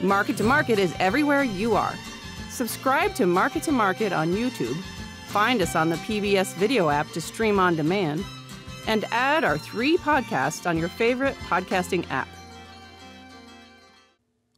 Market to Market is everywhere you are. Subscribe to Market to Market on YouTube, find us on the PBS video app to stream on demand, and add our three podcasts on your favorite podcasting app.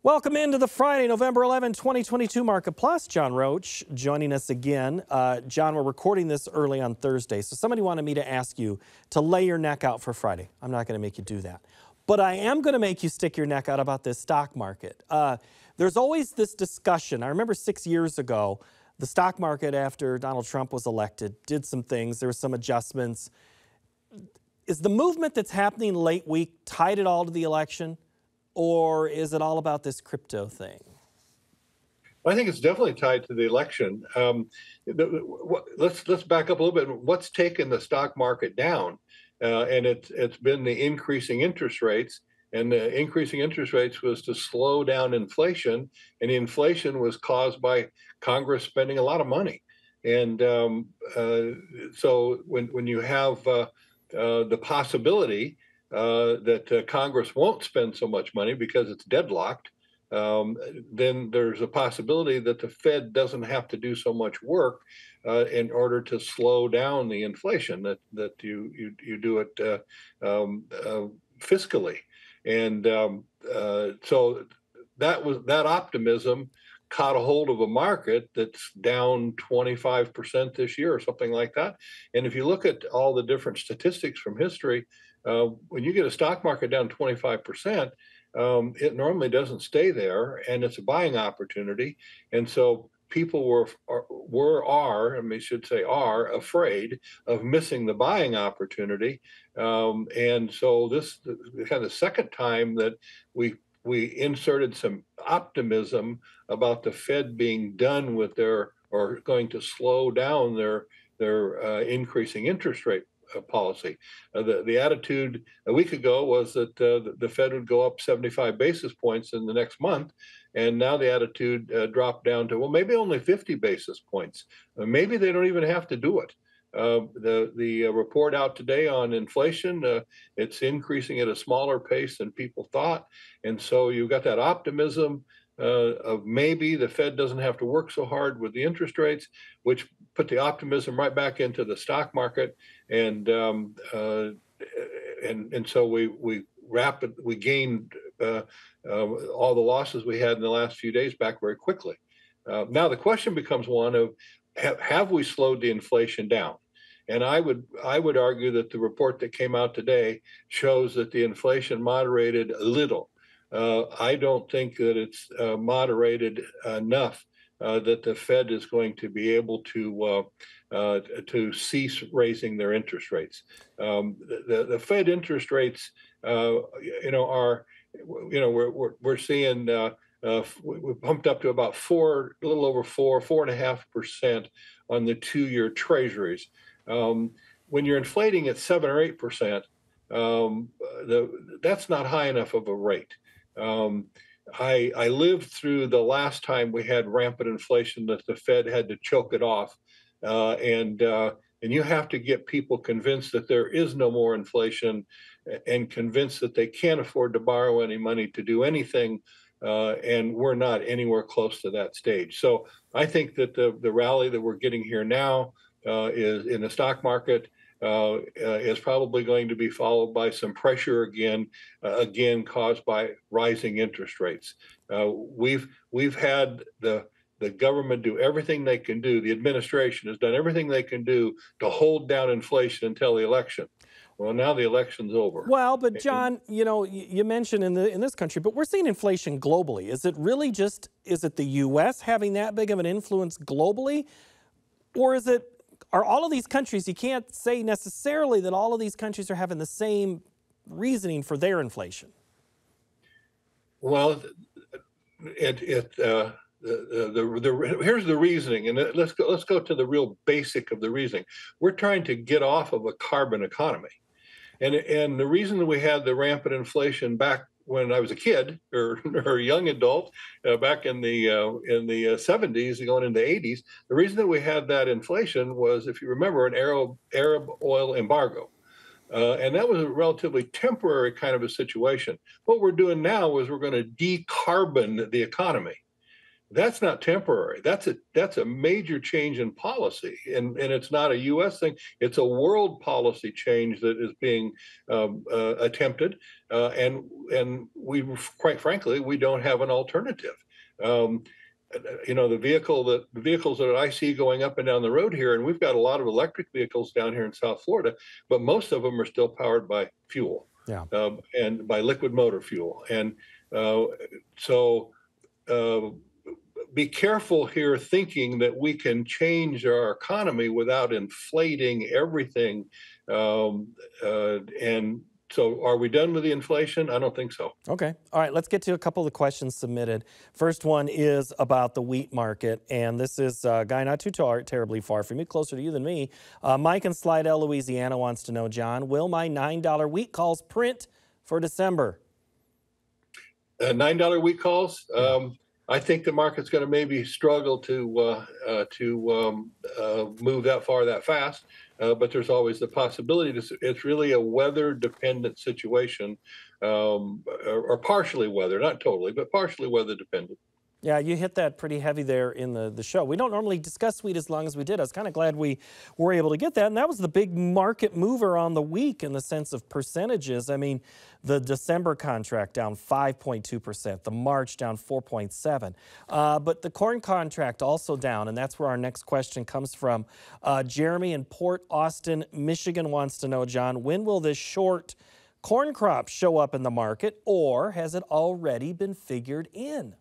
Welcome into the Friday, November 11, 2022 Market Plus. John Roach joining us again. Uh, John, we're recording this early on Thursday, so somebody wanted me to ask you to lay your neck out for Friday. I'm not going to make you do that. But I am going to make you stick your neck out about this stock market. Uh, there's always this discussion. I remember six years ago, the stock market, after Donald Trump was elected, did some things. There were some adjustments. Is the movement that's happening late week tied at all to the election? or is it all about this crypto thing? I think it's definitely tied to the election. Um, the, what, let's let's back up a little bit. What's taken the stock market down? Uh, and it's it's been the increasing interest rates, and the increasing interest rates was to slow down inflation, and inflation was caused by Congress spending a lot of money, and um, uh, so when when you have uh, uh the possibility uh, that uh, Congress won't spend so much money because it's deadlocked, um, then there's a possibility that the Fed doesn't have to do so much work uh, in order to slow down the inflation that that you you, you do it uh, um, uh, fiscally, and um, uh, so that was that optimism caught a hold of a market that's down 25% this year or something like that. And if you look at all the different statistics from history, uh, when you get a stock market down 25%, um, it normally doesn't stay there, and it's a buying opportunity. And so people were were are I mean, should say are afraid of missing the buying opportunity. Um, and so this kind of second time that we we inserted some optimism about the Fed being done with their or going to slow down their their uh, increasing interest rate uh, policy. Uh, the, the attitude a week ago was that uh, the Fed would go up 75 basis points in the next month. And now the attitude uh, dropped down to, well, maybe only 50 basis points. Uh, maybe they don't even have to do it. Uh, the the report out today on inflation, it's increasing at a smaller pace than people thought. And so you've got that optimism uh, of maybe the Fed doesn't have to work so hard with the interest rates, which put the optimism right back into the stock market, and um, uh, and and so we we rapid we gained uh, uh all the losses we had in the last few days back very quickly. Uh, now the question becomes one of have, have we slowed the inflation down? And I would I would argue that the report that came out today shows that the inflation moderated a little. Uh, I don't think that it's uh, moderated enough uh, that the Fed is going to be able to uh, uh, to cease raising their interest rates. Um, the, the Fed interest rates, you know, are you know we're we're, we're seeing. we pumped up to about four, a little over four, four and a half percent on the two-year Treasuries. Um, when you're inflating at seven or eight percent, um, the, that's not high enough of a rate. Um, I, I lived through the last time we had rampant inflation that the Fed had to choke it off, uh, and uh, and you have to get people convinced that there is no more inflation, and convinced that they can't afford to borrow any money to do anything, uh, and we're not anywhere close to that stage. So I think that the the rally that we're getting here now uh, is in the stock market uh, uh, is probably going to be followed by some pressure again, uh, again caused by rising interest rates. Uh, we've we've had the the government do everything they can do. The administration has done everything they can do to hold down inflation until the election. Well, now the election's over. Well, but John, you know, you mentioned in the in this country, but we're seeing inflation globally. Is it really just is it the U.S. having that big of an influence globally, or is it are all of these countries, you can't say necessarily that all of these countries are having the same reasoning for their inflation. Well, it, it, uh, the, the, the, here's the reasoning, and let's go, let's go to the real basic of the reasoning. We're trying to get off of a carbon economy. And, and the reason that we had the rampant inflation back when I was a kid or, or a young adult uh, back in the uh, in the uh, 70s going into the 80s, the reason that we had that inflation was, if you remember, an Arab Arab oil embargo. Uh, and that was a relatively temporary kind of a situation. What we're doing now is we're going to decarbon the economy. That's not temporary. That's a that's a major change in policy, and and it's not a U.S. thing. It's a world policy change that is being um, uh, attempted, uh, and and we quite frankly we don't have an alternative. Um, you know the vehicle that the vehicles that I see going up and down the road here, and we've got a lot of electric vehicles down here in South Florida, but most of them are still powered by fuel, yeah, um, and by liquid motor fuel, and uh, so. Be careful here thinking that we can change our economy without inflating everything um, uh, and so are we done with the inflation? I don't think so. Okay. All right. Let's get to a couple of the questions submitted. First one is about the wheat market. And this is a guy not too tar- terribly far from you, closer to you than me. Uh, Mike in Slidell, Louisiana wants to know, John, will my $9 wheat calls print for December? Uh, $9 wheat calls? Um, I think the market's going to maybe struggle to uh, uh, to um, uh, move that far that fast, uh, but there's always the possibility. To, it's really a weather dependent situation, um, or, or, partially weather, not totally, but partially weather dependent. Yeah, you hit that pretty heavy there in the, the show. We don't normally discuss wheat as long as we did. I was kind of glad we were able to get that. And that was the big market mover on the week in the sense of percentages. I mean, the December contract down 5.2%, the March down 4.7. Uh, but the corn contract also down, and that's where our next question comes from. Uh, Jeremy in Port Austin, Michigan wants to know, John, when will this short corn crop show up in the market, or has it already been figured in?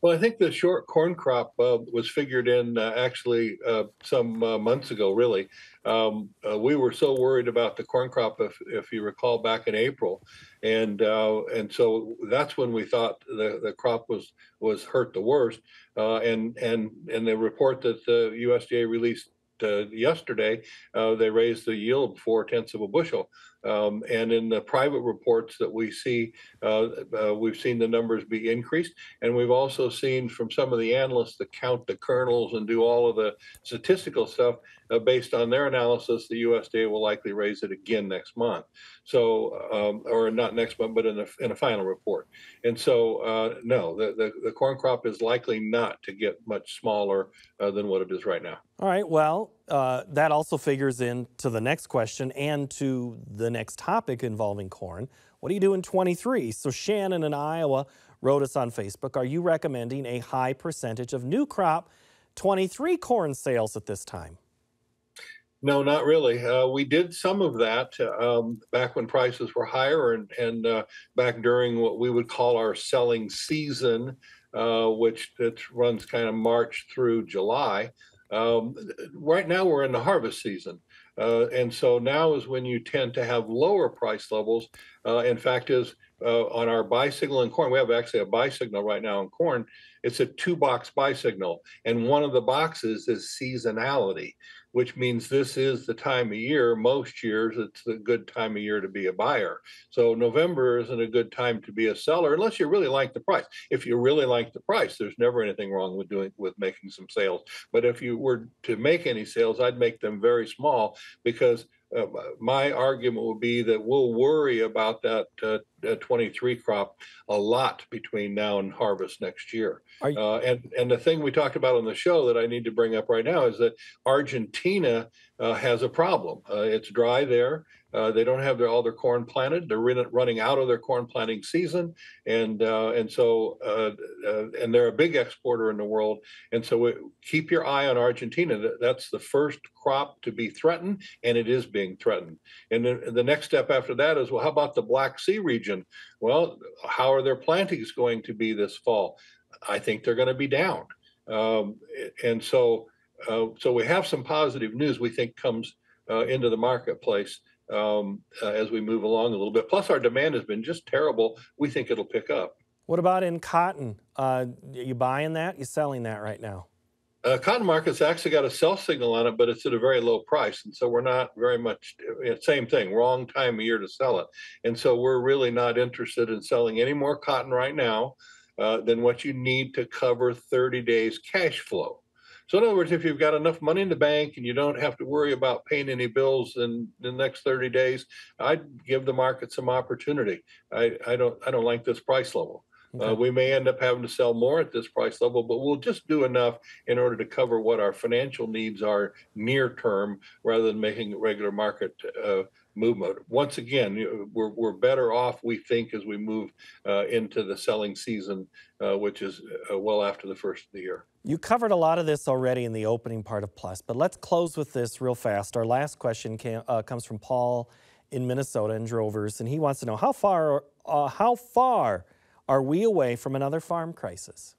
Well, I think the short corn crop uh, was figured in uh, actually uh, some uh, months ago, really. Um, uh, we were so worried about the corn crop, if, if you recall, back in April. And uh, and so that's when we thought the, the crop was was hurt the worst. and and and the report that the USDA released yesterday, they raised the yield four tenths of a bushel. Um, and in the private reports that we see, uh, uh, we've seen the numbers be increased. And we've also seen from some of the analysts that count the kernels and do all of the statistical stuff uh, based on their analysis, the USDA will likely raise it again next month. So, um, or not next month, but in a, in a final report. And so, uh, no, the, the, the, corn crop is likely not to get much smaller uh, than what it is right now. All right. Well, uh, that also figures into the next question and to the next topic involving corn. What do you do in 23? So Shannon in Iowa wrote us on Facebook. Are you recommending a high percentage of new crop 23 corn sales at this time? No, not really. Uh, we did some of that um, back when prices were higher and, and uh, back during what we would call our selling season, uh, which runs kind of March through July. Um, right now, we're in the harvest season. Uh, and so now is when you tend to have lower price levels. Uh, in fact, is uh, on our buy signal in corn, we have actually a buy signal right now in corn. It's a two box buy signal, and one of the boxes is seasonality which means this is the time of year. Most years, it's a good time of year to be a buyer. So November isn't a good time to be a seller unless you really like the price. If you really like the price, there's never anything wrong with doing with making some sales. But if you were to make any sales, I'd make them very small because uh, my argument would be that we'll worry about that uh, 23 crop a lot between now and harvest next year. You- uh, and and the thing we talked about on the show that I need to bring up right now is that Argentina uh, has a problem. Uh, it's dry there. Uh, they don't have their, all their corn planted. They're running out of their corn planting season, and uh, and so uh, uh, and they're a big exporter in the world. And so keep your eye on Argentina. That's the first crop to be threatened, and it is being threatened. And then the next step after that is well, how about the Black Sea region? Well, how are their plantings going to be this fall? I think they're going to be down. Um, and so uh, so we have some positive news we think comes uh, into the marketplace um, uh, as we move along a little bit. Plus, our demand has been just terrible. We think it'll pick up. What about in cotton? Uh, you buying that? You selling that right now? Uh, cotton market's actually got a sell signal on it, but it's at a very low price, and so we're not very much. Same thing, wrong time of year to sell it, and so we're really not interested in selling any more cotton right now uh, than what you need to cover 30 days cash flow. So in other words, if you've got enough money in the bank and you don't have to worry about paying any bills in the next 30 days, I'd give the market some opportunity. I, I don't I don't like this price level. Uh, we may end up having to sell more at this price level, but we'll just do enough in order to cover what our financial needs are near term rather than making a regular market uh, movement. Once again, we're, we're better off, we think, as we move uh, into the selling season, uh, which is uh, well after the first of the year. You covered a lot of this already in the opening part of Plus, but let's close with this real fast. Our last question came, uh, comes from Paul in Minnesota in Drovers, and he wants to know how far, uh, how far are we away from another farm crisis?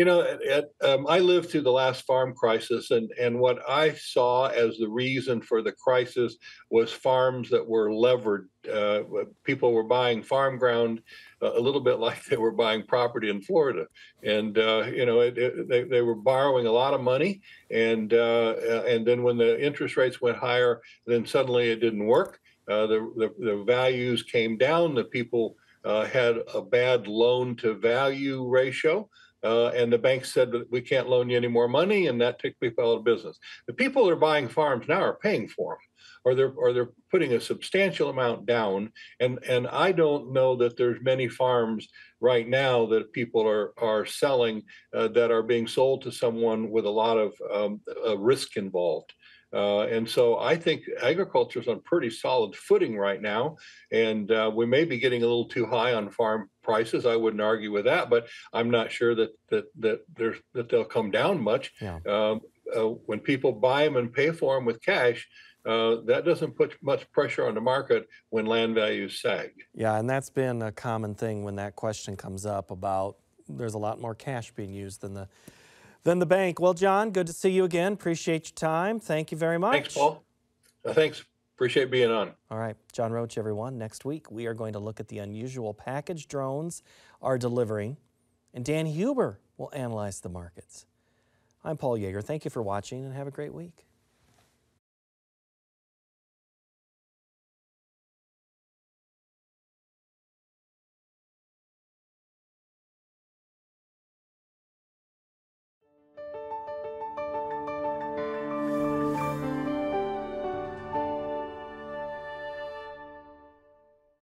You know, at, at, um, I lived through the last farm crisis, and, and what I saw as the reason for the crisis was farms that were levered. Uh, people were buying farm ground uh, a little bit like they were buying property in Florida, and uh, you know, it, it, they, they were borrowing a lot of money, and uh, and then when the interest rates went higher, then suddenly it didn't work. Uh, the, the the values came down. The people uh, had a bad loan to value ratio. Uh, and the bank said that we can't loan you any more money, and that took people out of business. The people that are buying farms now are paying for them, or they're or they're putting a substantial amount down. And and I don't know that there's many farms right now that people are are selling uh, that are being sold to someone with a lot of um, uh, risk involved. Uh, and so I think agriculture is on pretty solid footing right now. And uh, we may be getting a little too high on farm prices. I wouldn't argue with that, but I'm not sure that that that there's that they'll come down much. Yeah. Um, uh, when people buy them and pay for them with cash, uh, that doesn't put much pressure on the market when land values sag. Yeah, and that's been a common thing when that question comes up about there's a lot more cash being used than the than the bank. Well, John, good to see you again. Appreciate your time. Thank you very much. Thanks, Paul. Uh, thanks. Appreciate being on. All right, John Roach, everyone. Next week, we are going to look at the unusual package drones are delivering, and Dan Hueber will analyze the markets. I'm Paul Yeager. Thank you for watching, and have a great week.